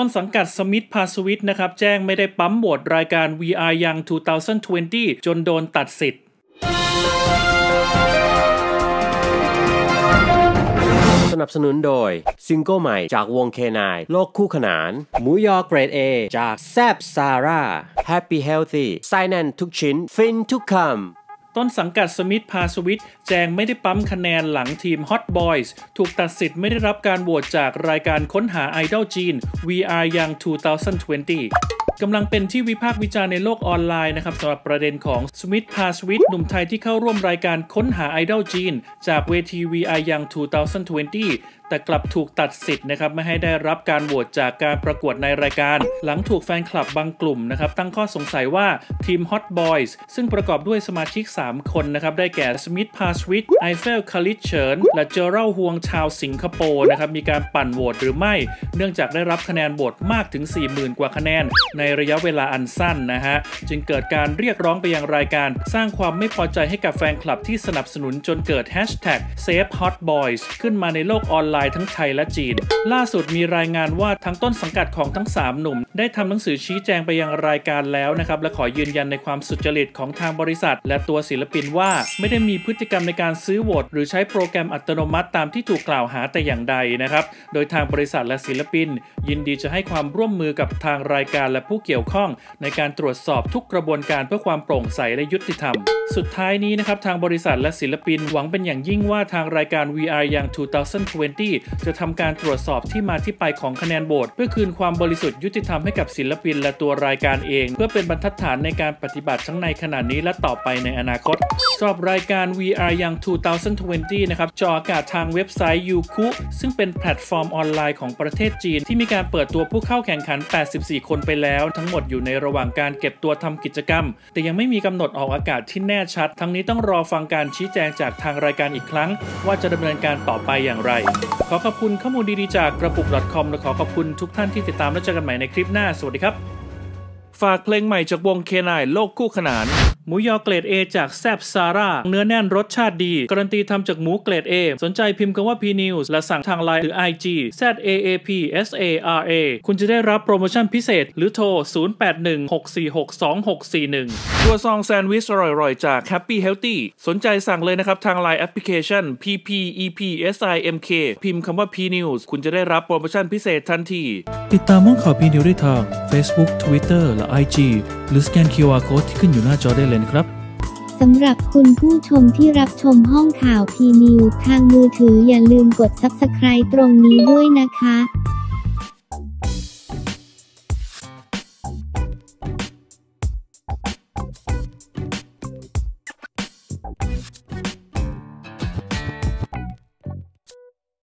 ต้นสังกัดสมิธ ภาสวิชญ์นะครับแจงไม่ได้ปั๊มโหวตรายการ We Are Young 2020 จนโดนตัดสิทธิ์สนับสนุนโดย ซิงเกิลใหม่จากวงเคนายโลกคู่ขนาน หมูยอเกรด A จากแซบซาร่า Happy Healthy ไส้แน่นทุกชิ้น ฟินทุกคำ ต้นสังกัดสมิธ ภาสวิชญ์แจงไม่ได้ปั๊มคะแนนหลังทีม Hot Boys ถูกตัดสิทธิ์ไม่ได้รับการโหวตจากรายการค้นหาไอดอลจีน We Are Young 2020 กำลังเป็นที่วิพากษ์วิจารณ์ในโลกออนไลน์นะครับสำหรับประเด็นของสมิธ ภาสวิชญ์หนุ่มไทยที่เข้าร่วมรายการค้นหาไอดอลจีน จากเวที We Are Young 2020 แต่กลับถูกตัดสิทธิ์นะครับไม่ให้ได้รับการโหวตจากการประกวดในรายการ หลังถูกแฟนคลับบางกลุ่มนะครับตั้งข้อสงสัยว่าทีม Hot Boys ซึ่งประกอบด้วยสมาชิก 3 คนนะครับได้แก่สมิธ ภาสวิชญ์ไอเฟลคาริชเชิร์นและเจอรัลฮวงชาวสิงคโปร์นะครับมีการปั่นโหวตหรือไม่ เนื่องจากได้รับคะแนนโหวตมากถึง 40,000 กว่าคะแนนในระยะเวลาอันสั้นนะฮะ จึงเกิดการเรียกร้องไปยังรายการ สร้างความไม่พอใจให้กับแฟนคลับที่สนับสนุนจนเกิด Hashtag Save Hot Boys ขึ้นมาในโลกออนไลน์ทั้งไทยและจีน ล่าสุดมีรายงานว่าทั้งต้นสังกัดของทั้ง 3 หนุ่ม ได้ทำหนังสือชี้แจงไปยังรายการแล้วนะครับและขอยืนยันในความสุจริตของทางบริษัท และตัวศิลปินว่าไม่ได้มีพฤติกรรมในการซื้อโหวตหรือใช้โปรแกรมอัตโนมัติตามที่ถูกกล่าวหาแต่อย่างใดนะครับ โดยทางบริษัทและศิลปิน ยินดีจะให้ความร่วมมือกับทางรายการและผู้เกี่ยวข้องในการตรวจสอบทุกกระบวนการเพื่อความโปร่งใสและยุติธรรม สุดท้ายนี้นะครับทางบริษัทและศิลปินหวังเป็นอย่างยิ่งว่าทางรายการ VR อย่าง 2020 จะทำการตรวจสอบที่มาที่ไปของคะแนนโหวตเพื่อคืนความบริสุทธิ์ยุติธรรมให้กับศิลปินและตัวรายการเอง เพื่อเป็นบรรทัดฐานในการปฏิบัติทั้งในขณะนี้และต่อไปในอนาคตสำหรับรายการ VR ยัง2020 นะครับจออากาศทางเว็บไซต์ Youku ซึ่งเป็นแพลตฟอร์มออนไลน์ของประเทศจีน ที่มีการเปิดตัวผู้เข้าแข่งขัน 84 คนไปแล้วทั้งหมดอยู่ในระหว่างการเก็บตัวทำกิจกรรม แต่ยังไม่มีกำหนดออกอากาศที่แน่ชัด ทั้งนี้ต้องรอฟังการชี้แจงจากทางรายการอีกครั้ง ว่าจะดำเนินการต่อไปอย่างไร ขอขอบคุณข้อมูลดีๆจากกระปุก .com และขอขอบคุณทุกท่านที่ติดตามและเจอกันใหม่ในคลิปหน้าสวัสดีครับ ฝากเพลงใหม่จากวงเคนายโลกคู่ขนาน หมูยอเกรด A จากแซบซาร่าเนื้อแน่นรสชาติดี การันตีทำจากหมูเกรด A สนใจพิมพ์คำว่า P News และสั่งทางไลน์หรือ IG Z A A P S A R A คุณจะได้รับโปรโมชั่นพิเศษ หรือโทร 0816462641 ส่วนของแซนด์วิชอร่อยๆ จาก Happy Healthy สนใจสั่งเลยนะครับทางไลน์แอปพลิเคชัน P P E P S I M K พิมพ์คำว่า P News คุณจะได้รับโปรโมชั่นพิเศษทันที ติดตามห้องข่าว P News ได้ทาง Facebook Twitter และ IG หรือสแกน QR Code ที่ขึ้นอยู่หน้าจอได้เลยนครับสำหรับคุณผู้ชมที่รับชมห้องข่าวพีนิวทางมือถืออย่าลืมกด Subscribe ตรงนี้ด้วยนะคะ